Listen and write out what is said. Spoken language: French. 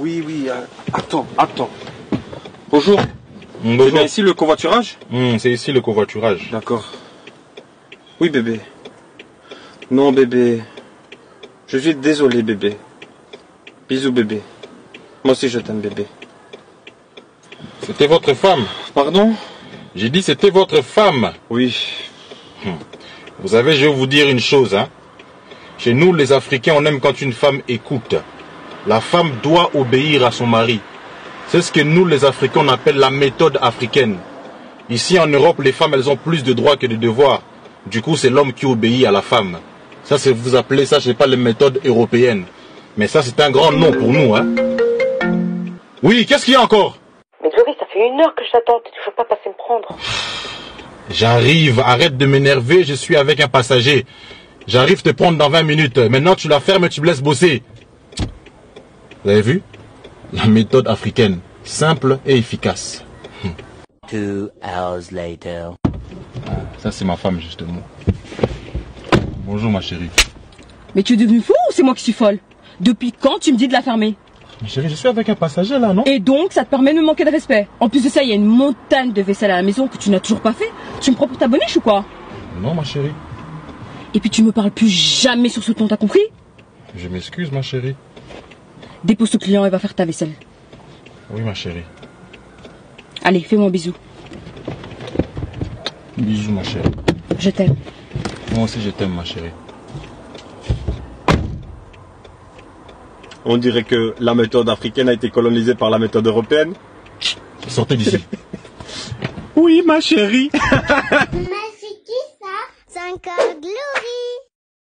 Oui, oui, euh, attends, attends. Bonjour. Mm, C'est bonjour. ici le covoiturage? Mm, c'est ici le covoiturage. D'accord. Oui, bébé. Non, bébé. Je suis désolé, bébé. Bisous, bébé. Moi aussi, je t'aime, bébé. C'était votre femme. Pardon? J'ai dit c'était votre femme. Oui. Vous savez, je vais vous dire une chose. Hein. Chez nous, les Africains, on aime quand une femme écoute. La femme doit obéir à son mari. C'est ce que nous, les Africains, on appelle la méthode africaine. Ici, en Europe, les femmes, elles ont plus de droits que de devoirs. Du coup, c'est l'homme qui obéit à la femme. Ça, c'est vous appelez ça, je sais pas, les méthodes européennes. Mais ça, c'est un grand nom pour nous. Hein. Oui, qu'est-ce qu'il y a encore? Mais Joris, ça fait une heure que je t'attends, t'es toujours pas passé me prendre. J'arrive, arrête de m'énerver, je suis avec un passager. J'arrive te prendre dans 20 minutes. Maintenant, tu la fermes et tu me laisses bosser. Vous avez vu? La méthode africaine, simple et efficace. Two hours later. Ça, c'est ma femme, justement. Bonjour, ma chérie. Mais tu es devenu fou ou c'est moi qui suis folle? Depuis quand tu me dis de la fermer? Ma chérie, je suis avec un passager, là, non? Et donc, ça te permet de me manquer de respect? En plus de ça, il y a une montagne de vaisselle à la maison que tu n'as toujours pas fait. Tu me prends pour ta boniche ou quoi? Non, ma chérie. Et puis tu me parles plus jamais sur ce ton, t'as compris? Je m'excuse, ma chérie. Dépose ce client et va faire ta vaisselle. Oui, ma chérie. Allez, fais-moi un bisou. Bisous, ma chérie. Je t'aime. Moi aussi, je t'aime, ma chérie. On dirait que la méthode africaine a été colonisée par la méthode européenne. Sortez d'ici. Oui, ma chérie. Mais c'est qui ça? C'est un